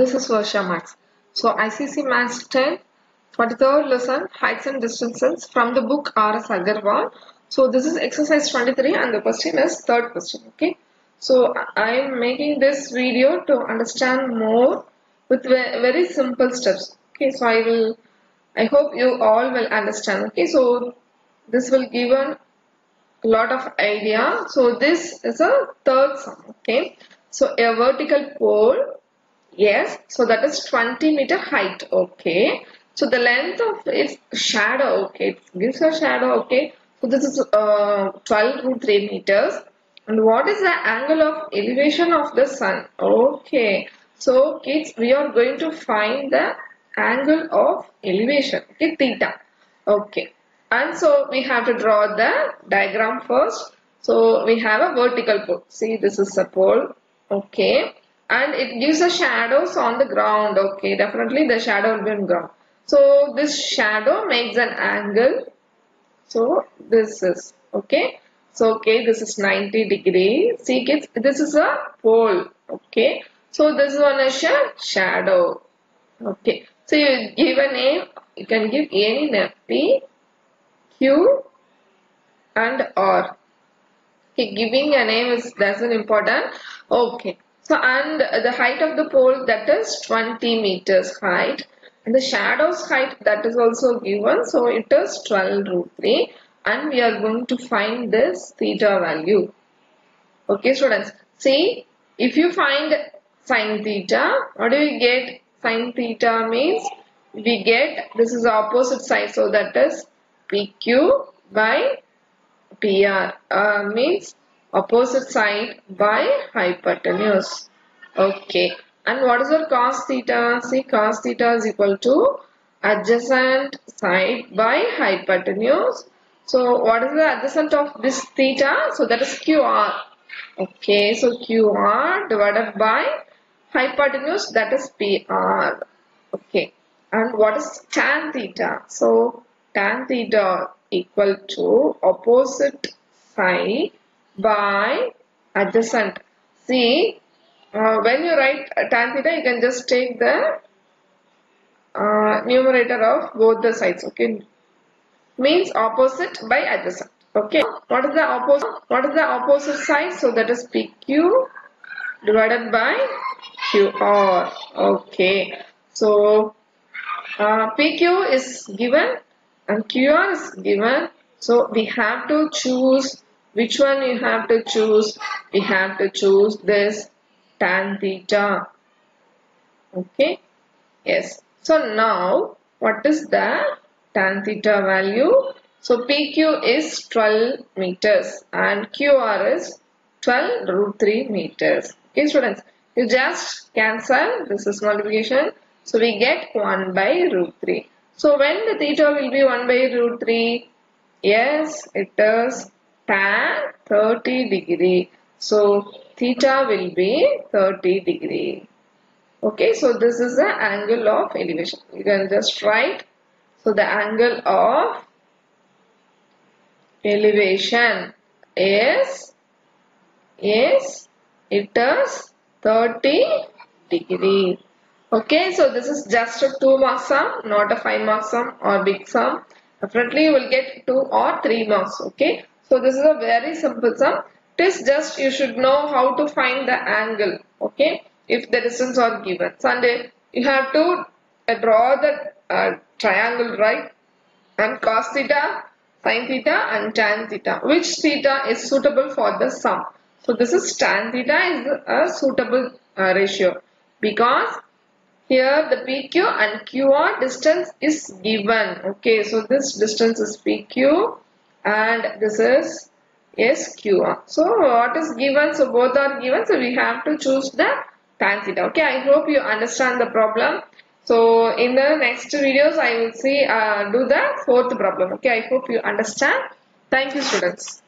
This is Varsha Maths. So ICSE Maths 10, 43rd lesson, heights and distances from the book R.S. Agarwal. So this is exercise 23 and the question is third question. Okay. So I am making this video to understand more with very simple steps. Okay. So I will, I hope you all will understand. Okay. So this will give a lot of idea. So this is a third sum. Okay. So a vertical pole Yes, so that is 20 meter height. Okay. So the length of its shadow, okay, it gives a shadow, okay. So this is uh, 12 root 3 meters. And what is the angle of elevation of the sun? Okay. So kids, we are going to find the angle of elevation, okay, theta. Okay. And so we have to draw the diagram first. So we have a vertical pole. See, this is a pole. Okay and it gives a shadows on the ground okay? Definitely the shadow will be on ground. So this shadow makes an angle. So this is okay? So okay this is 90 degree. See kids this is a pole okay? So this one is a shadow okay? So you give a name you can give any name p q and r. Okay giving a name is doesn't important. Okay so and the height of the pole that is 20 meters height. And the shadow's height that is also given. So it is 12 root 3 and we are going to find this theta value. Okay students. See if you find sine theta what do we get? Sine theta means we get this is opposite side. So that is PQ by PR uh, means opposite side by hypotenuse. Okay. And what is our cos theta? See cos theta is equal to adjacent side by hypotenuse. So what is the adjacent of this theta? So that is QR. Okay. So QR divided by hypotenuse that is PR. Okay. And what is tan theta? So tan theta equal to opposite side by adjacent. See, uh, when you write tan theta, you can just take the uh, numerator of both the sides. Okay, means opposite by adjacent. Okay, what is the opposite? What is the opposite side? So that is PQ divided by QR. Okay, so uh, PQ is given and QR is given. So we have to choose which one you have to choose? We have to choose this tan theta. Okay. Yes. So now what is the tan theta value? So PQ is 12 meters and QR is 12 root 3 meters. Okay students. You just cancel. This is multiplication. So we get 1 by root 3. So when the theta will be 1 by root 3? Yes, it is tan 30 degree. So theta will be 30 degree. Okay, so this is the angle of elevation. You can just write. So the angle of elevation is is it is 30 degree. Okay, so this is just a 2 mark sum, not a 5 mark sum or big sum. Definitely you will get 2 or 3 marks. Okay, so this is a very simple sum. It is just you should know how to find the angle. Okay. If the distance are given. Sunday you have to uh, draw the uh, triangle right. And cos theta, sin theta and tan theta. Which theta is suitable for the sum. So this is tan theta is a suitable uh, ratio. Because here the PQ and QR distance is given. Okay. So this distance is PQ and this is SQR. So what is given? So both are given. So we have to choose the tan theta. Okay, I hope you understand the problem. So in the next videos, I will see uh, do the fourth problem. Okay, I hope you understand. Thank you students.